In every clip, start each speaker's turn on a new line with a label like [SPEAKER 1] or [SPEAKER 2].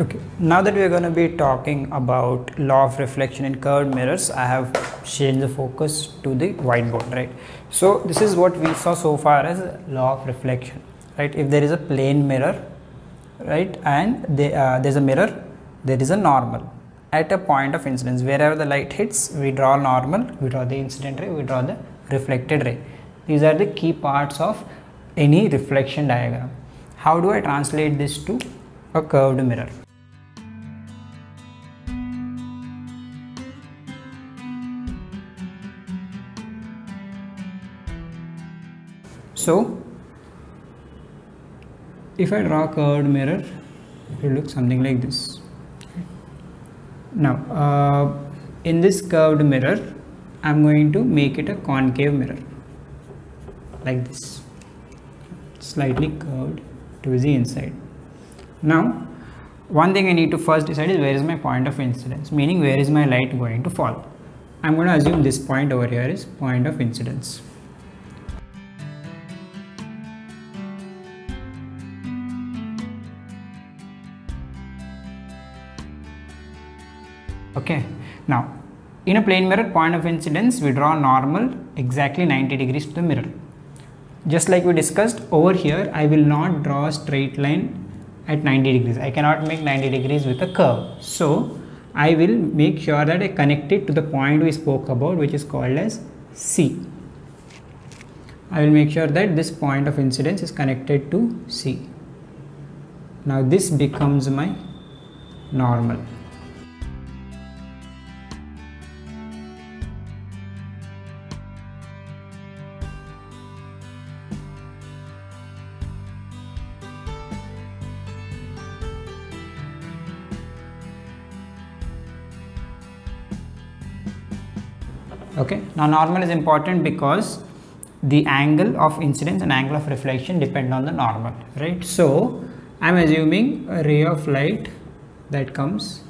[SPEAKER 1] Okay, now that we are going to be talking about law of reflection in curved mirrors, I have changed the focus to the whiteboard, right? So this is what we saw so far as law of reflection, right? If there is a plane mirror, right, and they, uh, there's a mirror, there is a normal. At a point of incidence, wherever the light hits, we draw normal, we draw the incident ray, we draw the reflected ray. These are the key parts of any reflection diagram. How do I translate this to a curved mirror? So if I draw a curved mirror it will look something like this. Now uh, in this curved mirror I'm going to make it a concave mirror like this. Slightly curved to the inside. Now one thing I need to first decide is where is my point of incidence meaning where is my light going to fall? I'm going to assume this point over here is point of incidence okay. Now in a plane mirror point of incidence we draw normal exactly 90 degrees to the mirror. Just like we discussed over here I will not draw a straight line at 90 degrees. I cannot make 90 degrees with a curve. So I will make sure that I connect it to the point we spoke about which is called as C. I will make sure that this point of incidence is connected to C. Now this becomes my normal okay. Now normal is important because the angle of incidence and angle of reflection depend on the normal right? So i'm assuming a ray of light that comes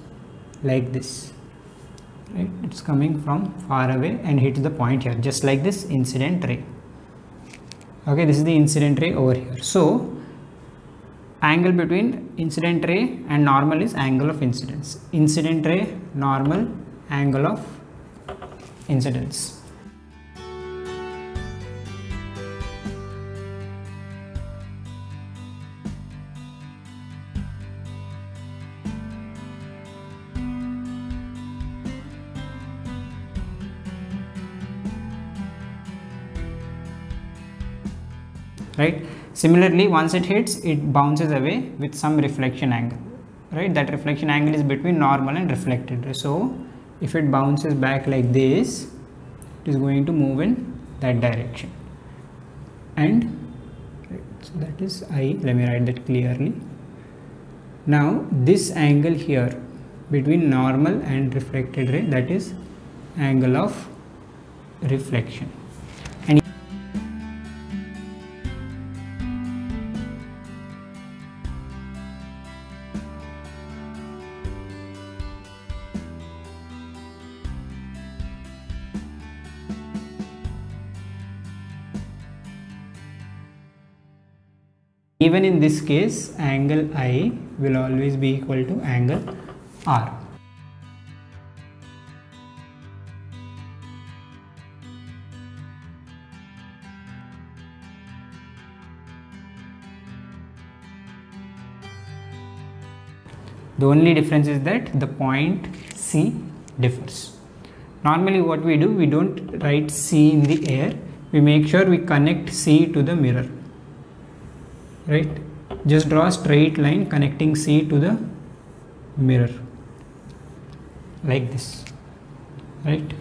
[SPEAKER 1] like this right? It's coming from far away and hits the point here just like this incident ray. Okay this is the incident ray over here. So angle between incident ray and normal is angle of incidence. Incident ray normal angle of incidence. right? Similarly once it hits it bounces away with some reflection angle. Right? That reflection angle is between normal and reflected. So if it bounces back like this it is going to move in that direction. And so that is I. Let me write that clearly. Now this angle here between normal and reflected ray that is angle of reflection even in this case angle I will always be equal to angle R. The only difference is that the point C differs. Normally what we do, we don't write C in the air, we make sure we connect C to the mirror right? Just draw a straight line connecting C to the mirror. Like this right?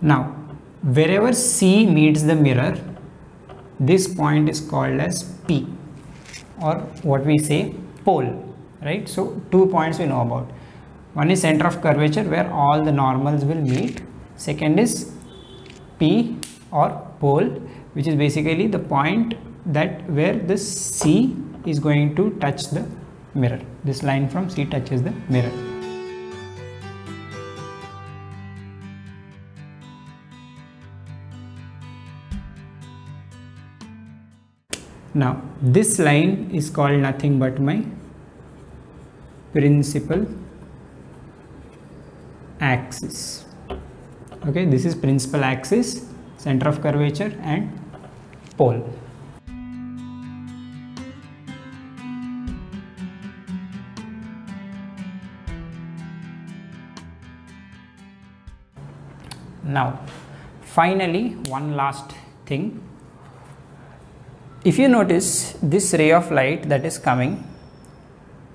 [SPEAKER 1] Now wherever C meets the mirror this point is called as P or what we say pole right? So two points we know about one is center of curvature where all the normals will meet. Second is p or pole which is basically the point that where the c is going to touch the mirror. This line from c touches the mirror. Now this line is called nothing but my principal axis. Okay this is principal axis center of curvature and pole. Now finally one last thing. If you notice this ray of light that is coming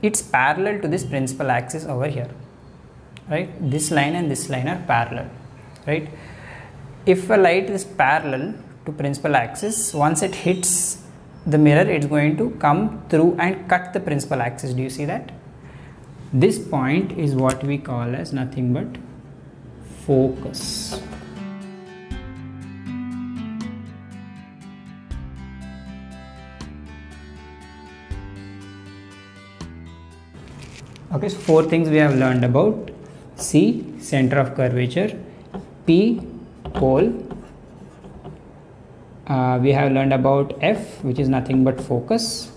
[SPEAKER 1] it's parallel to this principal axis over here right? This line and this line are parallel right? If a light is parallel to principal axis once it hits the mirror it's going to come through and cut the principal axis. Do you see that? This point is what we call as nothing but focus. Okay so four things we have learned about c center of curvature. P pole. Uh, we have learned about f which is nothing but focus.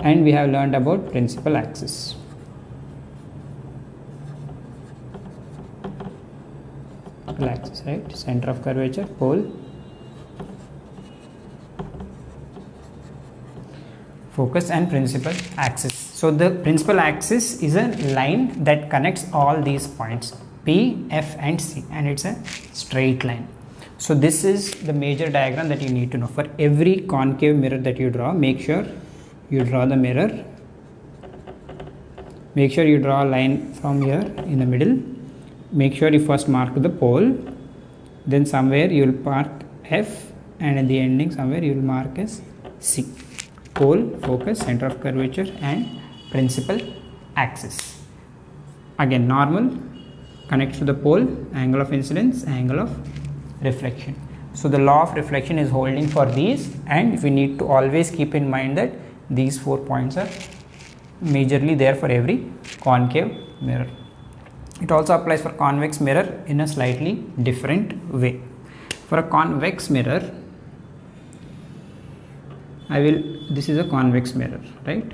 [SPEAKER 1] And we have learned about principal axis. Axis right? Center of curvature pole. Focus and principal axis so the principal axis is a line that connects all these points P, F and C and it's a straight line. So this is the major diagram that you need to know. For every concave mirror that you draw, make sure you draw the mirror. Make sure you draw a line from here in the middle. Make sure you first mark the pole. Then somewhere you will mark F and at the ending somewhere you will mark as C. Pole, focus, center of curvature and principal axis. Again normal connects to the pole, angle of incidence, angle of reflection. So the law of reflection is holding for these and we need to always keep in mind that these four points are majorly there for every concave mirror. It also applies for convex mirror in a slightly different way. For a convex mirror, I will, this is a convex mirror, right?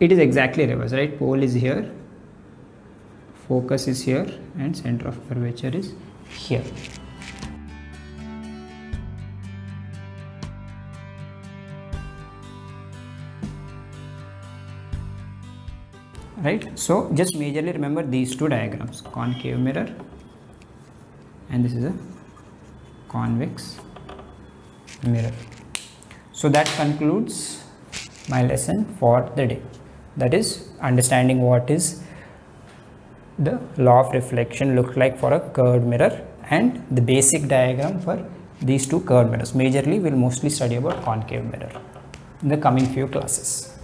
[SPEAKER 1] It is exactly reverse, right? Pole is here, focus is here and center of curvature is here. Right? So just majorly remember these two diagrams concave mirror and this is a convex mirror. So that concludes my lesson for the day that is understanding what is the law of reflection look like for a curved mirror and the basic diagram for these two curved mirrors. Majorly, we'll mostly study about concave mirror in the coming few classes.